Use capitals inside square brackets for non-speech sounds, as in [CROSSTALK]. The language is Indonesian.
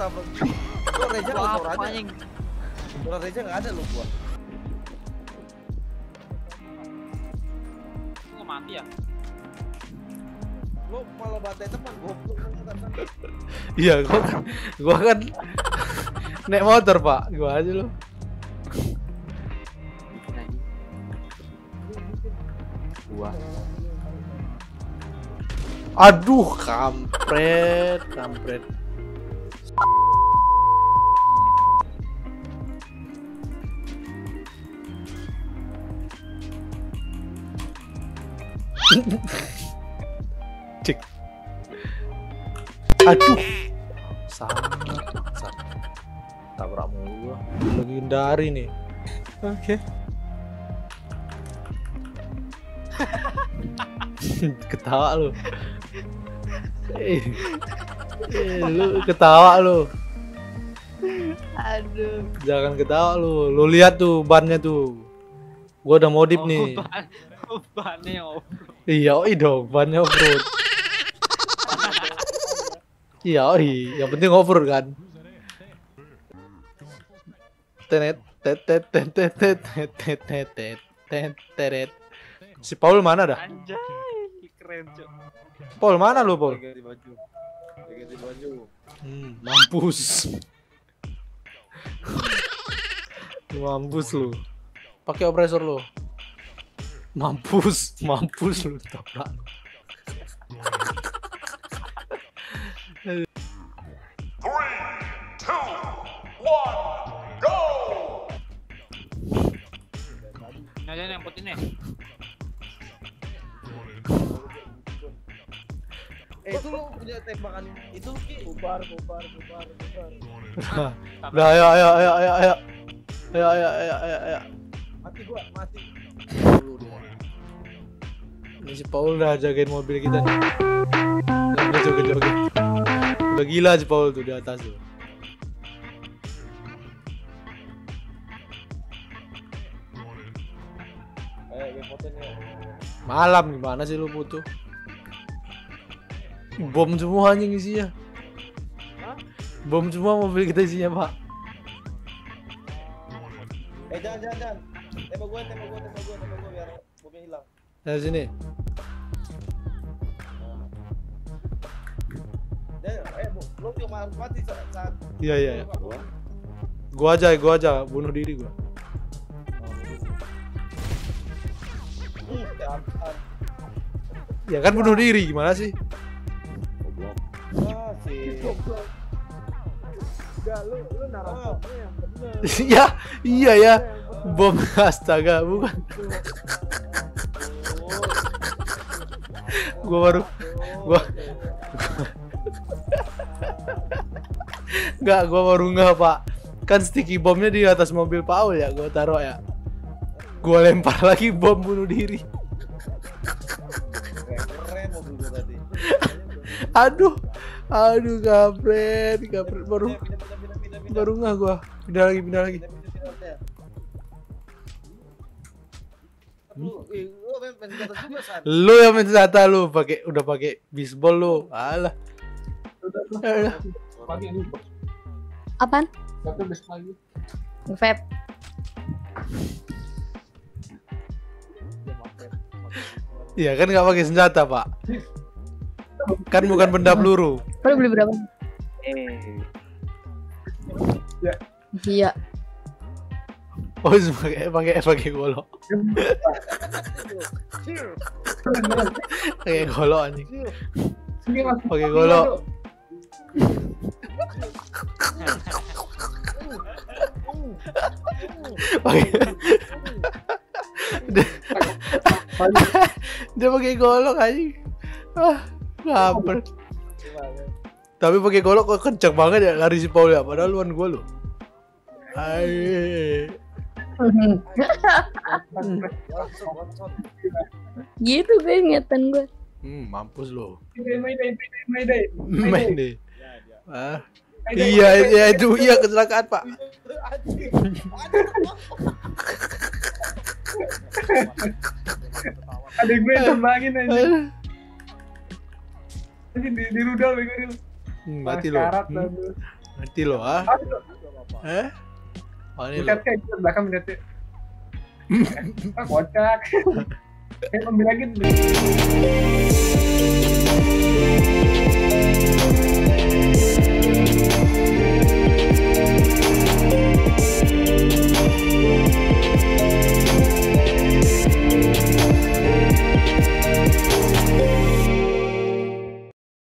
tabrak [LAUGHS] gue Reja nggak Wah, suara aja anjing. suara Reja nggak ada lu gua Gua mati ya? lu malah bantai teman goblok kan kan Iya, gua kan, gua kan naik motor pak, gua aja lo. Gua. Aduh, kampret, kampret. Cek. Aduh. Sangat. Tabrak mulu gua. Lagi hindari nih. Oke. [LAUGHS] ketawa lu. Eh, lu ketawa lu. Aduh. Jangan ketawa lu. Lu lihat tuh bannya tuh. Gua udah modif Oh, nih. ban- bannya yang off-road. Iya, oi dong, bannya off-road. Iya, oi, yang penting off-road kan. Tenet, tet, tet, tet, tet, tet, tet, tet, tet, tet, tet. Si Paul mana dah? Anjay, keren cok. Paul mana lu, Paul? ganti baju ganti baju Hmm, mampus. [LAUGHS] mampus lu. Pakai opresor lu. Mampus, mampus lu tabrak. Nyalain yang putih nih. eh itu lu punya tembakan itu ki bubar bubar bubar bubar Udah, ayo, ayo, ayo, ayo, ayo. Ayo, ayo, ayo, ayo, ayo. Si Paul udah jagain mobil kita nih. Udah joget joget. Udah gila si Paul tuh di atas tuh. Malam gimana sih lu butuh? Bom semua anjing isinya. Bom semua mobil kita isinya, Pak. eh jangan jangan jangan tembak gua tembak gua tembak gua tembak gua biar bomnya hilang Dari sini. Lu cuma harus mati saat, Iya, iya, iya. Gua aja, gua aja bunuh diri gua. Hmm, ya. Ya kan bunuh diri gimana sih? ah sih Enggak, lu lu naratornya yang bener. Iya, [LAUGHS] iya ya. Bom astaga, bukan. Gua baru gua Enggak, gua baru nggak, Pak. Kan sticky bomnya di atas mobil Paul ya, gua taruh ya. Gua lempar [LAUGHS] lagi bom bunuh diri. keren keren mobil gua tadi Aduh. Aduh, kampret, kampret baru baru nggak gua. Pindah lagi, pindah lagi. lu lu main main senjata juga san Lu yang main senjata lu pakai udah pakai bisbol lu. Alah. Pagi ini Apaan? lagi. Vape. Iya kan nggak pakai senjata pak. Kan bukan benda peluru. Lu beli berapa? Iya. Oh [LAUGHS] pakai pakai pakai golok. Pakai golok anjing. Pakai golok. Pakai dia, dia pakai golok anjing. Ah, ngaper. Tapi pakai golok kok kenceng banget ya lari si Paul ya. Padahal luan gua lo. Ay. gitu gue ingatan gue. Hmm, mampus lo. Mayday, mayday, mayday, mayday. Main deh. Ah iya iya itu iya kecelakaan pak. ada gue tembakin aja di, di rudal begitu. Hmm, mati ah, lo. Hmm. mati lo ah. Eh mana lo. Kita kayak di belakang melihatnya. [LAUGHS] Ah, kocak. [LAUGHS] Kayak lagi.